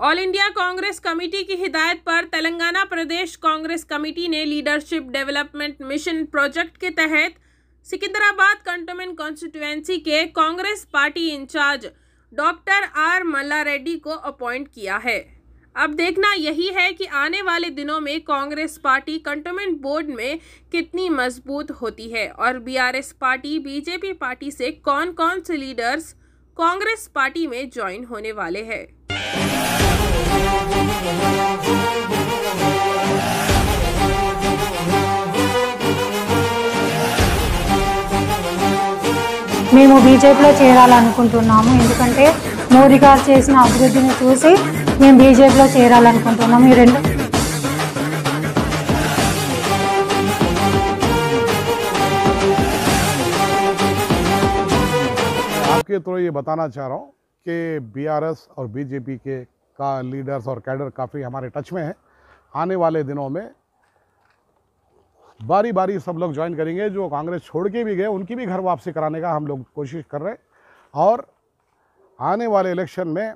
All India Congress committee की हिदायत पर तेलंगाना प्रदेश कांग्रेस कमेटी ने लीडरशिप डेवलपमेंट मिशन प्रोजेक्ट के तहत सिकंदराबाद कंटोनमेंट कॉन्स्टिट्यूएंसी के Congress party incharge doctor R Malla Reddy को अपॉइंट किया है। अब देखना यही है कि आने वाले दिनों में कांग्रेस पार्टी कंटोनमेंट बोर्ड में कितनी मज़बूत होती है और बीआरएस पार्टी, बीजेपी पार्टी से कौन कौन से लीडर्स कांग्रेस पार्टी में ज्वाइन होने वाले हैं। మేము బీజేపీలో చేరాలనుకుంటున్నాము ఎందుకంటే మోదీ గారు చేసిన అభివృద్ధిని చూసి మేము బీజేపీలో చేరాలనుకుంటున్నాము ఈ రెండు आपके थ्रू ये बताना चाह रहा हूँ कि बीआरएस और बीजेपी के का लीडर्स और कैडर काफ़ी हमारे टच में है आने वाले दिनों में बारी बारी सब लोग ज्वाइन करेंगे, जो कांग्रेस छोड़ के भी गए, उनकी भी घर वापसी कराने का हम लोग कोशिश कर रहे हैं। और आने वाले इलेक्शन में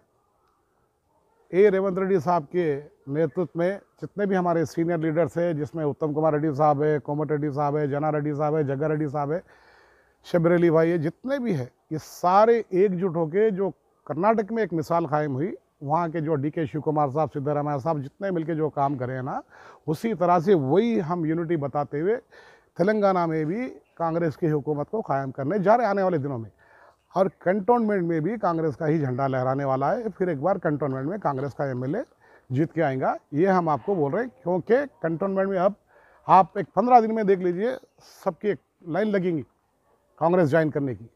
ए रेवंत रेड्डी साहब के नेतृत्व में जितने भी हमारे सीनियर लीडर्स हैं, जिसमें उत्तम कुमार रेड्डी साहब है, कोमट रेड्डी साहब है, जना रेड्डी साहब है, जग्गा रेड्डी साहब है शबर अली भाई है, जितने भी है, ये सारे एकजुट होके जो कर्नाटक में एक मिसाल कायम हुई वहाँ के जो डी के शिव कुमार साहब सिद्धरामैया साहब जितने मिलके जो काम करे ना, उसी तरह से वही हम यूनिटी बताते हुए तेलंगाना में भी कांग्रेस की हुकूमत को कायम करने जा रहे आने वाले दिनों में। और कंटोनमेंट में भी कांग्रेस का ही झंडा लहराने वाला है। फिर एक बार कंटोनमेंट में कांग्रेस का एमएलए जीत के आएगा। ये हम आपको बोल रहे हैं, क्योंकि कंटोनमेंट में अब आप एक पंद्रह दिन में देख लीजिए, सबकी एक लाइन लगेंगी कांग्रेस ज्वाइन करने की।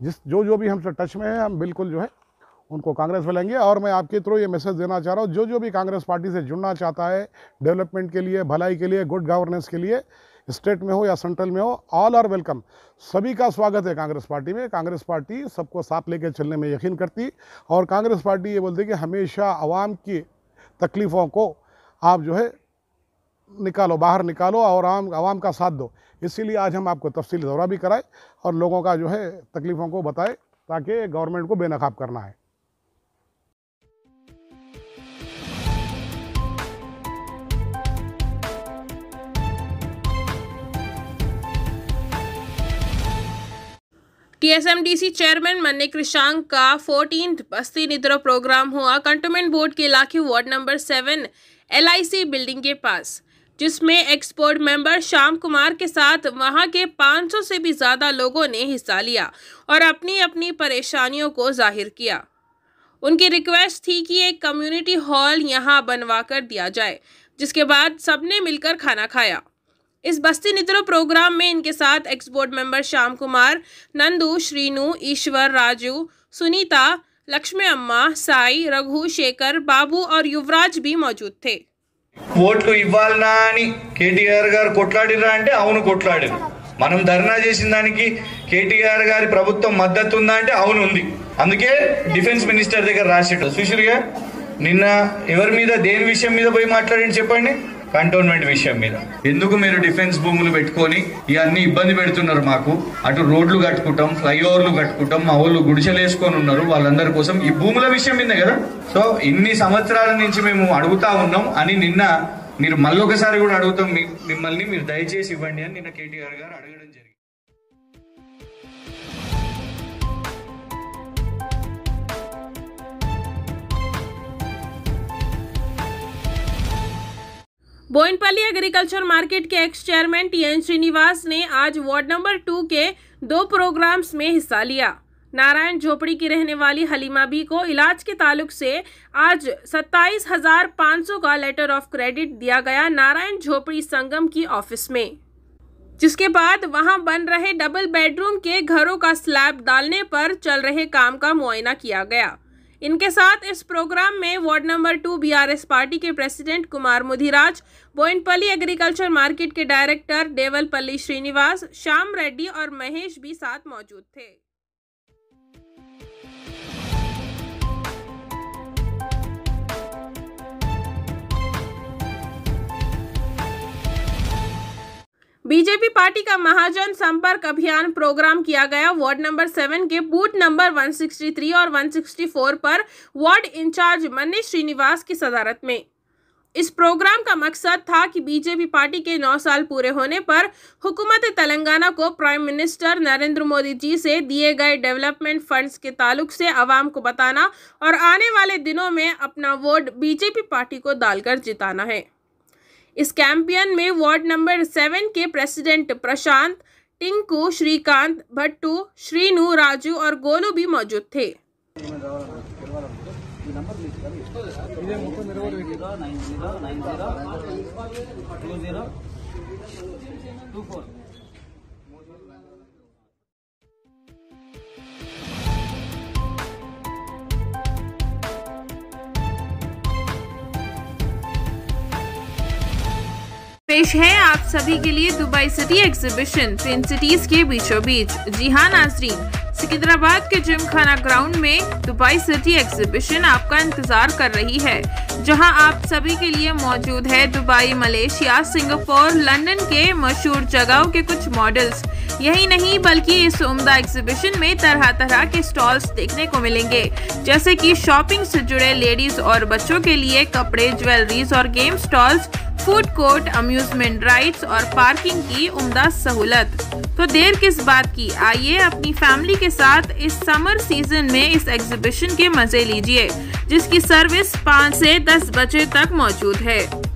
जिस, जो जो भी हमसे टच में है, हम बिल्कुल जो है उनको कांग्रेस में लेंगे। और मैं आपके थ्रू ये मैसेज देना चाह रहा हूँ जो जो भी कांग्रेस पार्टी से जुड़ना चाहता है डेवलपमेंट के लिए, भलाई के लिए गुड गवर्नेंस के लिए स्टेट में हो या सेंट्रल में हो ऑल आर वेलकम सभी का स्वागत है कांग्रेस पार्टी में। कांग्रेस पार्टी सबको साथ लेकर चलने में यकीन करती और कांग्रेस पार्टी ये बोलती कि हमेशा आवाम की तकलीफ़ों को आप जो है निकालो, बाहर निकालो और आम, आवाम का साथ दो। इसीलिए आज हम आपको तफसीली दौरा भी कराए और लोगों का जो है तकलीफ़ों को बताए ताकि गवर्नमेंट को बेनकाब करना है। टीएसएमडीसी चेयरमैन मन्ने कृषांक का फोर्टीन बस्ती निद्रा प्रोग्राम हुआ कंटोनमेंट बोर्ड के इलाके ward number seven LIC building के पास जिसमें एक्सपोर्ट मेंबर श्याम कुमार के साथ वहाँ के 500 से भी ज़्यादा लोगों ने हिस्सा लिया और अपनी अपनी परेशानियों को ज़ाहिर किया। उनकी रिक्वेस्ट थी कि एक कम्युनिटी हॉल यहाँ बनवा कर दिया जाए, जिसके बाद सबने मिलकर खाना खाया। इस बस्ती निद्रो प्रोग्राम में इनके साथ एक्सपोर्ट मेंबर श्याम कुमार नंदू श्रीनु ईश्वर राजू सुनीता लक्ष्मी अम्मा साई रघु शेखर बाबू और युवराज भी मौजूद थे ఓట్లు ఇవ్వాలనా అని కేటీఆర్ గారు కొట్లాడిరా అంటే అవును కొట్లాడారు మనం ధర్నా చేసిన దానికి కేటీఆర్ గారి ప్రభుత్వం మద్దతు ఉందా అంటే అవును ఉంది అందుకే డిఫెన్స్ మినిస్టర్ దగ్గర రాసిట్టు సుశీల్ గారు నిన్న ఎవరి మీద దేని విషయం మీద పోయి మాట్లాడండి చెప్పండి కంటోన్మెంట్ విషయం మీద. ఎందుకు మీరు డిఫెన్స్ భూములు పెట్టుకొని ఇవన్నీ ఇబ్బంది పెడుతున్నారు మాకు? అటు రోడ్లు కట్టుకుంటాం ఫ్లైఓవర్లు కట్టుకుంటాం మా వాళ్ళు గుడిసెలేసుకొని ఉన్నారు వాళ్ళందరి కోసం ఈ భూముల విషయం మీదే కదా? సో ఇన్ని సంవత్సరాల నుంచి మేము అడుగుతా ఉన్నాం అని నిన్న మీరు మళ్ళొకసారి కూడా అడుగుతాం. మిమ్మల్ని మీరు దయచేసి ఇవ్వండి అని నిన్న కేటీఆర్ గారు అడగడం జరిగింది. बोइनपल्ली एग्रीकल्चर मार्केट के ex chairman T N Srinivas ने आज वार्ड नंबर टू के दो प्रोग्राम्स में हिस्सा लिया। नारायण झोपड़ी की रहने वाली हलीमा बी को इलाज के ताल्लुक से आज सत्ताईस हज़ार पाँच सौ का लेटर ऑफ़ क्रेडिट दिया गया नारायण झोपड़ी संगम की ऑफ़िस में। जिसके बाद वहाँ बन रहे डबल बेडरूम के घरों का स्लैब डालने पर चल रहे काम का मुआयना किया गया। इनके साथ इस प्रोग्राम में ward number two BRS party के president Kumar Mudhiraj, Boinpalli agriculture market के डायरेक्टर देवलपल्ली श्रीनिवास, श्याम रेड्डी और महेश भी साथ मौजूद थे। बीजेपी पार्टी का महाजन संपर्क अभियान प्रोग्राम किया गया। वार्ड नंबर सेवन के बूथ नंबर 163 और 164 पर वार्ड इंचार्ज मनीष श्रीनिवास की सदारत में। इस प्रोग्राम का मकसद था कि बीजेपी पार्टी के नौ साल पूरे होने पर हुकूमत तेलंगाना को प्राइम मिनिस्टर नरेंद्र मोदी जी से दिए गए डेवलपमेंट फंड्स के ताल्लुक से आवाम को बताना और आने वाले दिनों में अपना वोट बीजेपी पार्टी को डालकर जिताना है। इस कैंपियन में वार्ड नंबर सेवन के प्रेसिडेंट प्रशांत, टिंकू, श्रीकांत भट्टू, श्रीनु, राजू और गोलू भी मौजूद थे। पेश है आप सभी के लिए Dubai city exhibition twin cities के बीचों बीच। जी हाँ नाजरीन, सिकंदराबाद के जिम खाना ग्राउंड में दुबई सिटी एग्जीबिशन आपका इंतज़ार कर रही है, जहाँ आप सभी के लिए मौजूद है दुबई, मलेशिया, सिंगापुर, लंदन के मशहूर जगहों के कुछ मॉडल्स यही नहीं, बल्कि इस उम्दा एग्जीबिशन में तरह तरह के स्टॉल्स देखने को मिलेंगे, जैसे कि शॉपिंग से जुड़े लेडीज़ और बच्चों के लिए कपड़े ज्वेलरीज और game stalls food court, amusement rides और पार्किंग की उम्दा सहूलत। तो देर किस बात की? आइए अपनी फैमिली के साथ इस समर सीज़न में इस एग्जीबिशन के मज़े लीजिए, जिसकी सर्विस 5 से 10 बजे तक मौजूद है।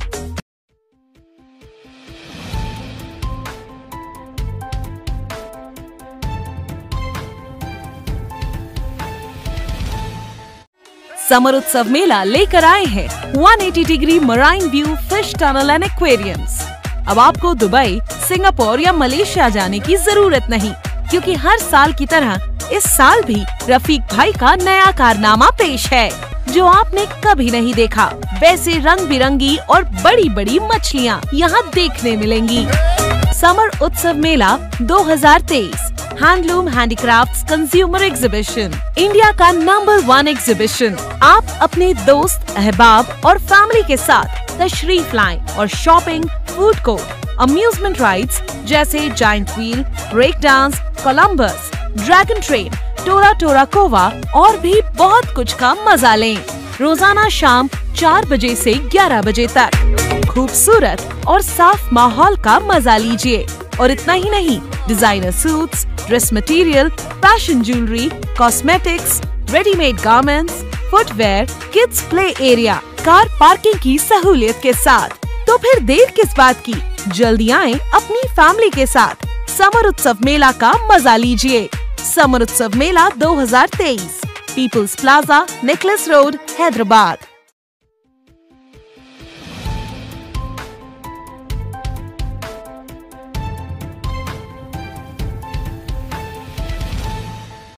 समर उत्सव मेला लेकर आए हैं। 180 degree marine view fish tunnel and aquariums अब आपको दुबई, सिंगापुर या मलेशिया जाने की ज़रूरत नहीं, क्योंकि हर साल की तरह इस साल भी रफीक भाई का नया कारनामा पेश है, जो आपने कभी नहीं देखा। वैसे रंग बिरंगी और बड़ी बड़ी मछलियाँ यहाँ देखने मिलेंगी। समर उत्सव मेला 2023 handloom handicrafts consumer exhibition India का नंबर वन एग्जीबिशन आप अपने दोस्त अहबाब और फैमिली के साथ तशरीफ़ लाएँ और shopping food court amusement rides जैसे giant wheel break dance Columbus dragon train Tora Tora कोवा और भी बहुत कुछ का मज़ा लें रोज़ाना शाम चार बजे से 11 बजे तक खूबसूरत और साफ़ माहौल का मज़ा लीजिए और इतना ही नहीं designer suits dress material fashion jewellery cosmetics readymade garments footwear kids play area car parking की सहूलियत के साथ। तो फिर देर किस बात की? जल्दी आए अपनी फैमिली के साथ। समर उत्सव मेला का मज़ा लीजिए। समर उत्सव मेला 2023 people's plaza necklace road Hyderabad.